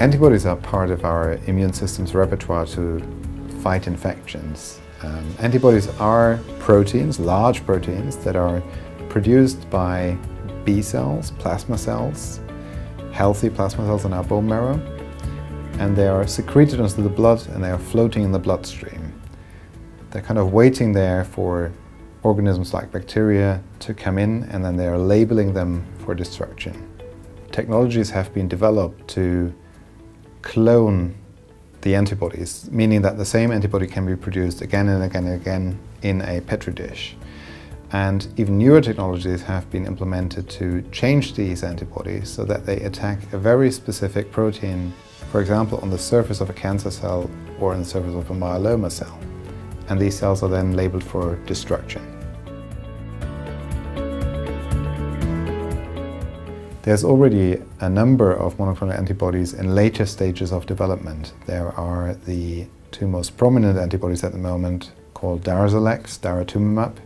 Antibodies are part of our immune system's repertoire to fight infections. Um, antibodies are proteins, large proteins, that are produced by B cells, plasma cells, healthy plasma cells in our bone marrow, and they are secreted into the blood and they are floating in the bloodstream. They're kind of waiting there for organisms like bacteria to come in and then they are labeling them for destruction. Technologies have been developed to clone the antibodies, meaning that the same antibody can be produced again and again and again in a petri dish. And even newer technologies have been implemented to change these antibodies so that they attack a very specific protein, for example, on the surface of a cancer cell or on the surface of a myeloma cell. And these cells are then labeled for destruction. There's already a number of monoclonal antibodies in later stages of development. There are the two most prominent antibodies at the moment called Darzalex, daratumumab,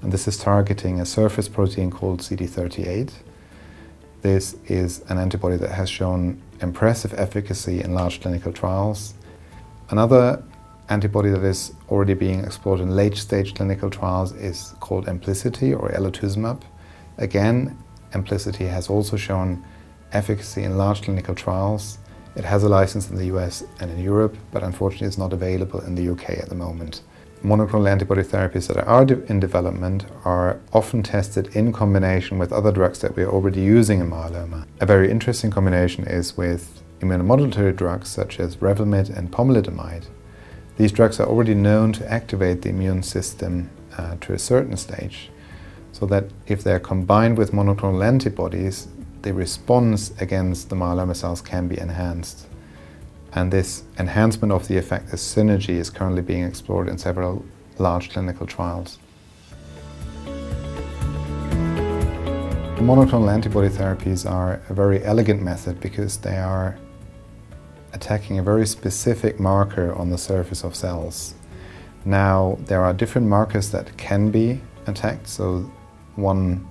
and this is targeting a surface protein called CD38. This is an antibody that has shown impressive efficacy in large clinical trials. Another antibody that is already being explored in late stage clinical trials is called Empliciti or elotuzumab. Again, Empliciti has also shown efficacy in large clinical trials. It has a license in the US and in Europe, but unfortunately it's not available in the UK at the moment. Monoclonal antibody therapies that are in development are often tested in combination with other drugs that we are already using in myeloma. A very interesting combination is with immunomodulatory drugs such as Revlimid and pomalidomide. These drugs are already known to activate the immune system uh, to a certain stage, so that if they're combined with monoclonal antibodies, the response against the myeloma cells can be enhanced. And this enhancement of the effect, this synergy, is currently being explored in several large clinical trials. Monoclonal antibody therapies are a very elegant method because they are attacking a very specific marker on the surface of cells. Now, there are different markers that can be attacked, so one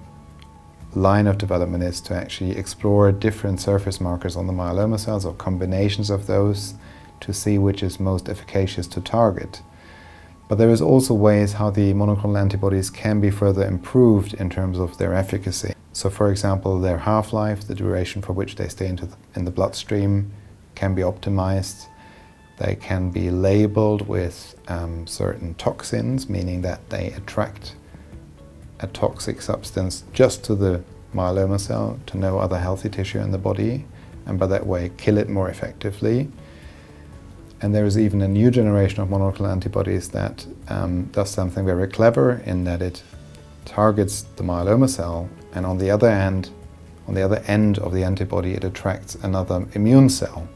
line of development is to actually explore different surface markers on the myeloma cells or combinations of those to see which is most efficacious to target. But there is also ways how the monoclonal antibodies can be further improved in terms of their efficacy. So for example, their half-life, the duration for which they stay the, in the bloodstream, can be optimized. They can be labeled with um, certain toxins, meaning that they attract a toxic substance just to the myeloma cell, to no other healthy tissue in the body, and by that way kill it more effectively. And there is even a new generation of monoclonal antibodies that um, does something very clever in that it targets the myeloma cell, and on the other hand, on the other end of the antibody, it attracts another immune cell,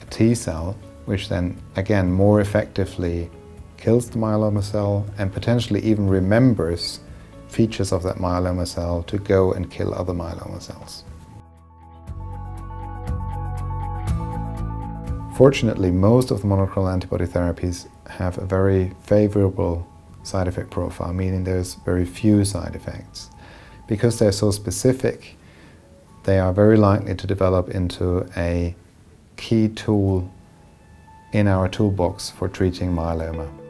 a T cell, which then again more effectively kills the myeloma cell and potentially even remembers features of that myeloma cell to go and kill other myeloma cells. Fortunately, most of the monoclonal antibody therapies have a very favorable side effect profile, meaning there's very few side effects. Because they're so specific, they are very likely to develop into a key tool in our toolbox for treating myeloma.